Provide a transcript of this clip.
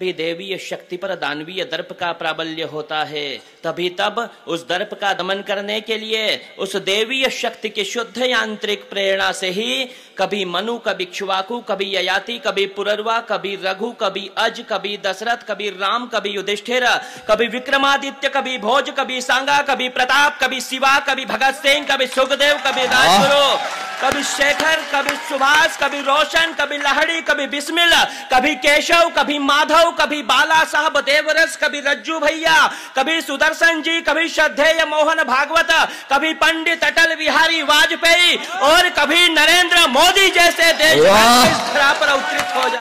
भी देवीय शक्ति पर दानवीय दर्प का प्राबल्य होता है। तभी तब उस दर्प का दमन करने के लिए उस देवीय शक्ति की शुद्ध यांत्रिक प्रेरणा से ही कभी मनु कभी क्षुवाकु कभी ययाति कभी पुररवा कभी रघु कभी अज कभी दशरथ कभी राम कभी युधिष्ठिर कभी विक्रमादित्य कभी भोज कभी सांगा कभी प्रताप कभी शिवा कभी भगत सिंह कभी सुखदेव कभी राजगुरु। कभी शेखर कभी सुभाष कभी रोशन कभी लहड़ी कभी बिस्मिल कभी केशव कभी माधव कभी बाला साहब देवरस कभी रज्जू भैया कभी सुदर्शन जी कभी श्रद्धेय मोहन भागवत कभी पंडित अटल बिहारी वाजपेयी और कभी नरेंद्र मोदी जैसे देश पर उत्कृत हो जाए